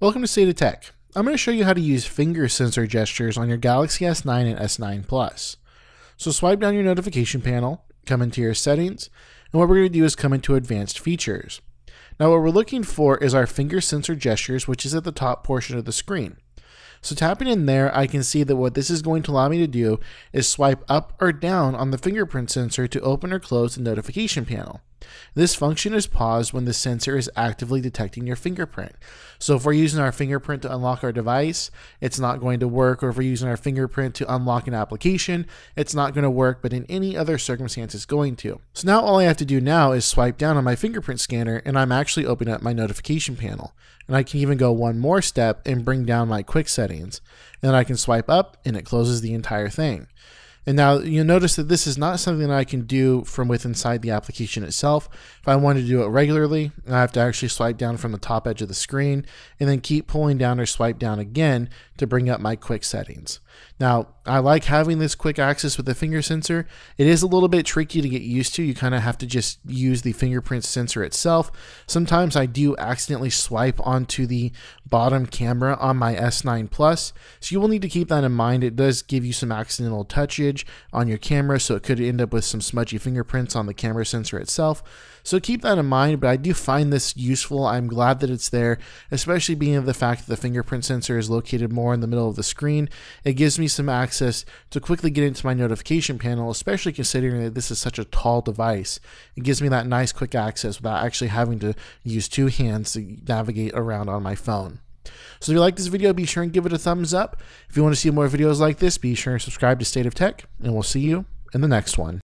Welcome to State of Tech. I'm going to show you how to use finger sensor gestures on your Galaxy S9 and S9 Plus. So swipe down your notification panel, come into your settings, and what we're going to do is come into advanced features. Now what we're looking for is our finger sensor gestures, which is at the top portion of the screen. So tapping in there, I can see that what this is going to allow me to do is swipe up or down on the fingerprint sensor to open or close the notification panel. This function is paused when the sensor is actively detecting your fingerprint. So if we're using our fingerprint to unlock our device, it's not going to work, or if we're using our fingerprint to unlock an application, it's not going to work, but in any other circumstance, it's going to. So now all I have to do now is swipe down on my fingerprint scanner and I'm actually opening up my notification panel. And I can even go one more step and bring down my quick settings. And then I can swipe up and it closes the entire thing. And now you'll notice that this is not something that I can do from within inside the application itself. If I wanted to do it regularly, I have to actually swipe down from the top edge of the screen and then keep pulling down or swipe down again to bring up my quick settings. Now, I like having this quick access with the finger sensor. It is a little bit tricky to get used to. You kind of have to just use the fingerprint sensor itself. Sometimes I do accidentally swipe onto the bottom camera on my S9 Plus, so you will need to keep that in mind. It does give you some accidental on your camera, so it could end up with some smudgy fingerprints on the camera sensor itself. So keep that in mind, but I do find this useful. I'm glad that it's there, especially being of the fact that the fingerprint sensor is located more in the middle of the screen. It gives me some access to quickly get into my notification panel, especially considering that this is such a tall device. It gives me that nice quick access without actually having to use two hands to navigate around on my phone. So if you like this video, be sure and give it a thumbs up. If you want to see more videos like this, be sure and subscribe to State of Tech, and we'll see you in the next one.